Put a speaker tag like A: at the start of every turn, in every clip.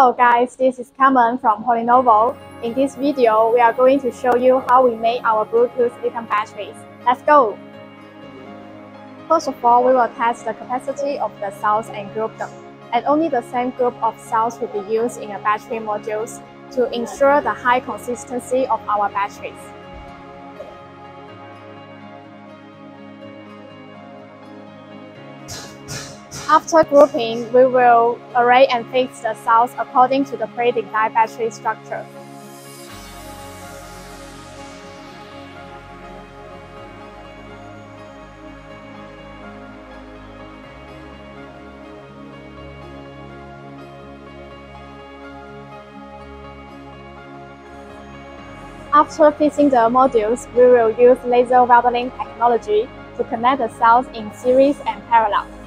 A: Hello guys, this is Carmen from Polinovel. In this video, we are going to show you how we make our Bluetooth lithium batteries. Let's go! First of all, we will test the capacity of the cells and group them. And only the same group of cells will be used in a battery modules to ensure the high consistency of our batteries. After grouping, we will array and fix the cells according to the pre-designed battery structure. After fixing the modules, we will use laser welding technology to connect the cells in series and parallel.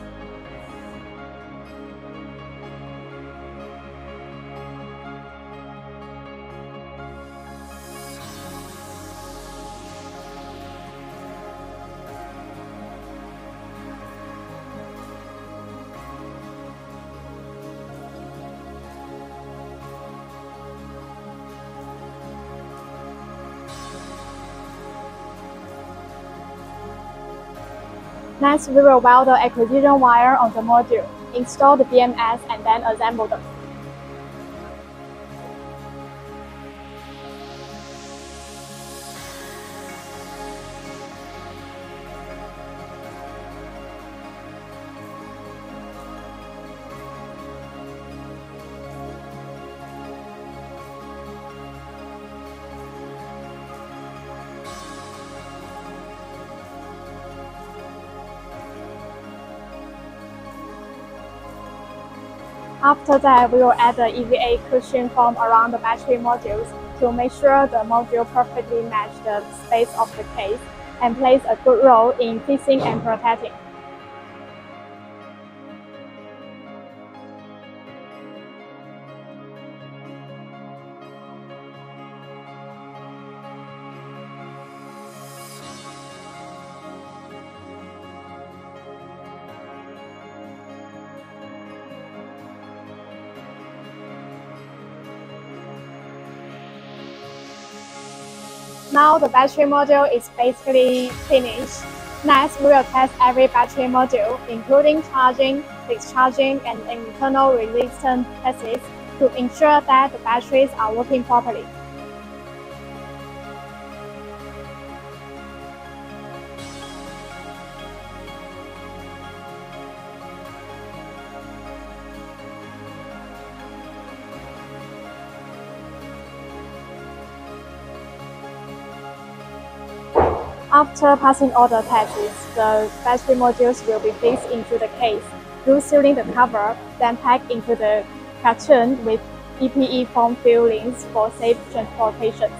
A: Next, we will weld the acquisition wire on the module, install the BMS, and then assemble them. After that, we will add the EVA cushion foam around the battery modules to make sure the module perfectly match the space of the case and plays a good role in fixing and protecting. Now the battery module is basically finished. Next, we will test every battery module, including charging, discharging, and internal resistance tests to ensure that the batteries are working properly. After passing all the tests, the battery modules will be fixed into the case, through sealing the cover, then packed into the carton with EPE foam fillings for safe transportation.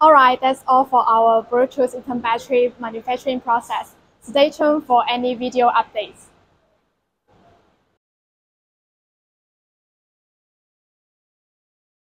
A: Alright, that's all for our Bluetooth lithium battery manufacturing process. Stay tuned for any video updates.